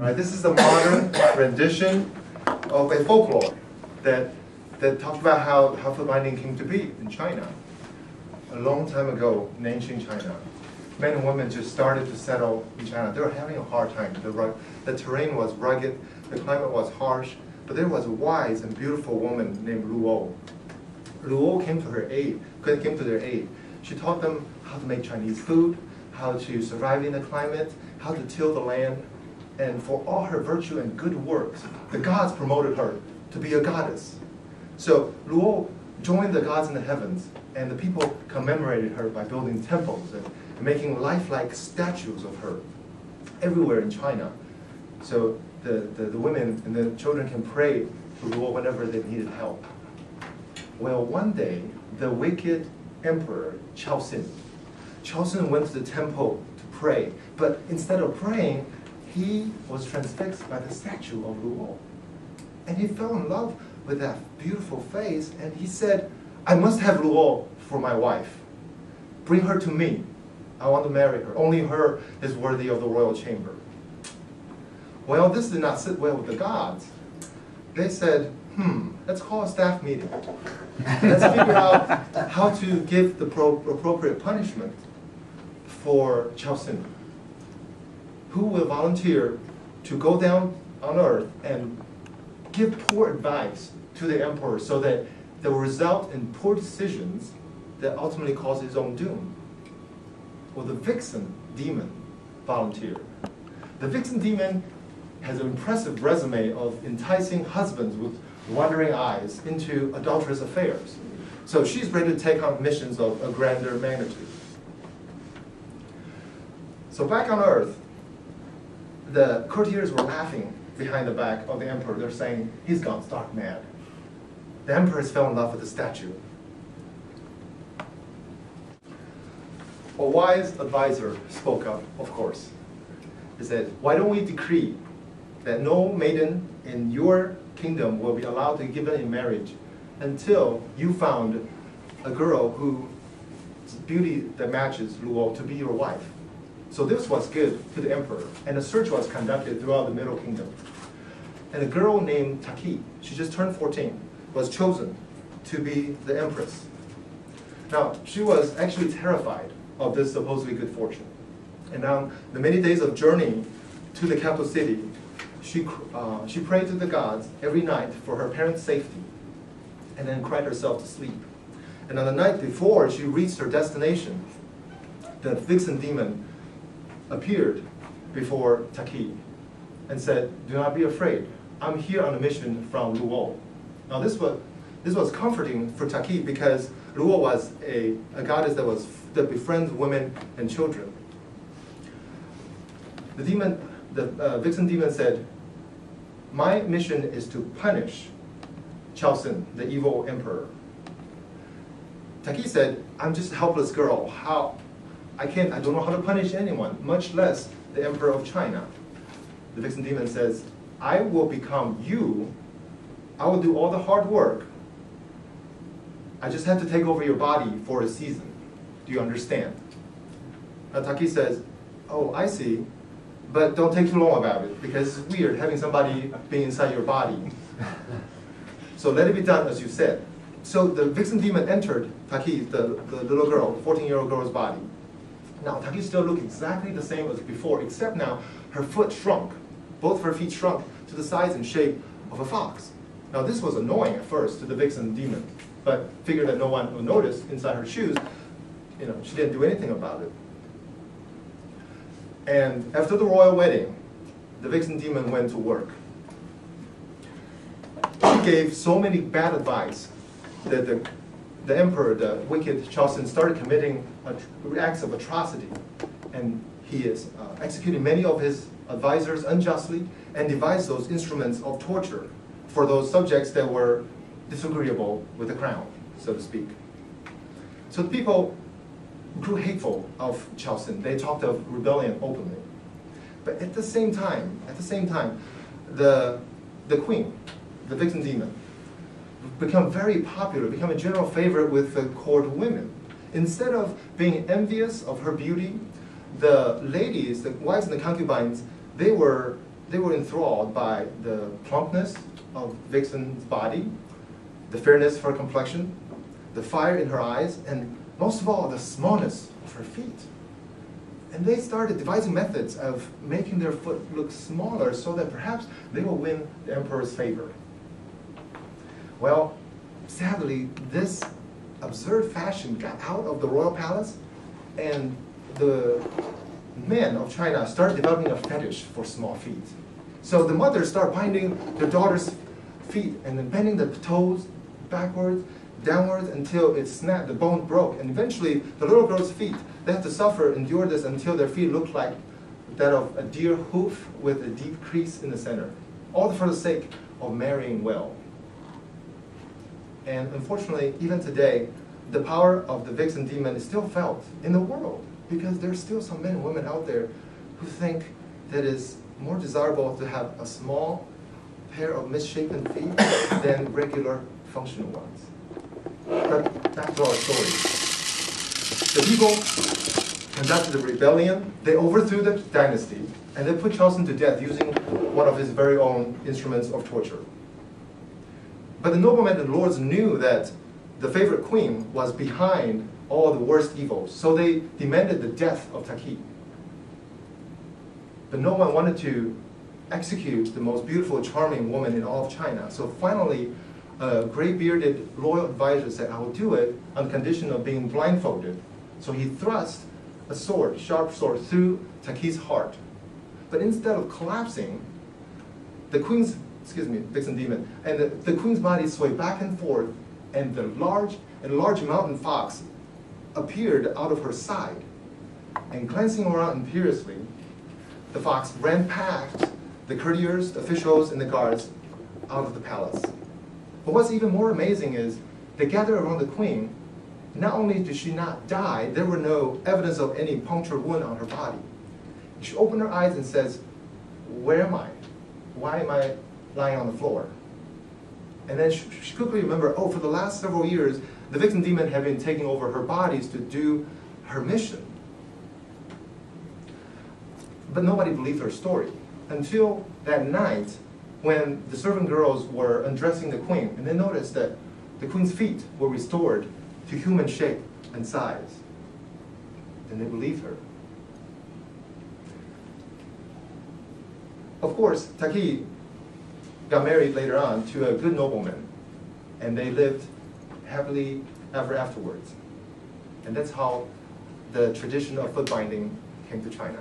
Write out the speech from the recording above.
Right, this is a modern rendition of a folklore that, that talks about how, how foot binding came to be in China. A long time ago in ancient China, men and women just started to settle in China. They were having a hard time. The, the terrain was rugged, the climate was harsh, but there was a wise and beautiful woman named Luo. Luo came to her aid, came to their aid. She taught them how to make Chinese food, how to survive in the climate, how to till the land, and for all her virtue and good works, the gods promoted her to be a goddess. So Luo joined the gods in the heavens, and the people commemorated her by building temples and making lifelike statues of her everywhere in China. So the, the, the women and the children can pray to Luo whenever they needed help. Well, one day, the wicked emperor Chao Xin, Chao Xin went to the temple to pray, but instead of praying, he was transfixed by the statue of Luo. And he fell in love with that beautiful face, and he said, I must have Luo for my wife. Bring her to me. I want to marry her. Only her is worthy of the royal chamber. Well, this did not sit well with the gods. They said, hmm, let's call a staff meeting. let's figure out how to give the appropriate punishment for Chao Xin who will volunteer to go down on earth and give poor advice to the emperor so that they will result in poor decisions that ultimately cause his own doom. Well, the vixen demon volunteered. The vixen demon has an impressive resume of enticing husbands with wandering eyes into adulterous affairs. So she's ready to take on missions of a grander magnitude. So back on Earth, the courtiers were laughing behind the back of the emperor. They're saying, he's gone stark mad. The emperor has fell in love with the statue. A wise advisor spoke up, of course. He said, why don't we decree that no maiden in your kingdom will be allowed to be given in marriage until you found a girl whose beauty that matches Luo to be your wife. So this was good to the emperor, and a search was conducted throughout the Middle Kingdom. And a girl named Taki, she just turned 14, was chosen to be the empress. Now, she was actually terrified of this supposedly good fortune. And on the many days of journey to the capital city, she, uh, she prayed to the gods every night for her parents' safety, and then cried herself to sleep. And on the night before she reached her destination, the vixen demon appeared before Taki and said, do not be afraid. I'm here on a mission from Luo. Now this was, this was comforting for Taki because Luo was a, a goddess that, was, that befriends women and children. The demon, the uh, vixen demon said, my mission is to punish Chao Xin, the evil emperor. Taki said, I'm just a helpless girl. How, I can't, I don't know how to punish anyone, much less the emperor of China. The vixen demon says, I will become you. I will do all the hard work. I just have to take over your body for a season. Do you understand? Now Taki says, oh, I see, but don't take too long about it because it's weird having somebody being inside your body. so let it be done as you said. So the vixen demon entered Taki, the, the little girl, 14-year-old girl's body. Now, Taki still looked exactly the same as before, except now her foot shrunk. Both her feet shrunk to the size and shape of a fox. Now, this was annoying at first to the vixen demon, but figured that no one would notice inside her shoes. You know, she didn't do anything about it. And after the royal wedding, the vixen demon went to work. She gave so many bad advice that the the emperor, the wicked Chao Xin, started committing acts of atrocity. And he is uh, executing many of his advisors unjustly and devised those instruments of torture for those subjects that were disagreeable with the crown, so to speak. So the people grew hateful of Chao Xin. They talked of rebellion openly. But at the same time, at the same time, the, the queen, the vixen demon, become very popular, become a general favorite with the court women. Instead of being envious of her beauty, the ladies, the wives and the concubines, they were they were enthralled by the plumpness of Vixen's body, the fairness of her complexion, the fire in her eyes, and most of all, the smallness of her feet. And they started devising methods of making their foot look smaller so that perhaps they will win the emperor's favor. Well, sadly, this absurd fashion got out of the royal palace, and the men of China started developing a fetish for small feet. So the mothers start binding their daughters' feet and then bending the toes backwards, downwards until it snapped, the bone broke. And eventually, the little girl's feet, they have to suffer, endure this until their feet look like that of a deer hoof with a deep crease in the center. All for the sake of marrying well. And unfortunately, even today, the power of the vixen demon is still felt in the world because there's still some men and women out there who think that it's more desirable to have a small pair of misshapen feet than regular functional ones. But back to our story. The people conducted a rebellion, they overthrew the dynasty, and they put Chao Xin to death using one of his very own instruments of torture. But the noblemen and lords knew that the favorite queen was behind all the worst evils, so they demanded the death of Taki. But no one wanted to execute the most beautiful, charming woman in all of China. So finally, a gray-bearded royal advisor said, I will do it on condition of being blindfolded. So he thrust a sword, sharp sword, through Taki's heart. But instead of collapsing, the queen's, excuse me, vixen demon, and the, the queen's body swayed back and forth, and the large, and large mountain fox appeared out of her side. And glancing around imperiously, the fox ran past the courtiers, the officials, and the guards out of the palace. But what's even more amazing is they gathered around the queen. Not only did she not die, there were no evidence of any puncture wound on her body. She opened her eyes and says, where am I? Why am I lying on the floor? And then she, she quickly remembered, oh, for the last several years, the vixen demon had been taking over her bodies to do her mission. But nobody believed her story until that night when the servant girls were undressing the queen and they noticed that the queen's feet were restored to human shape and size. And they believed her. Of course, Taki got married later on to a good nobleman, and they lived happily ever afterwards. And that's how the tradition of foot binding came to China.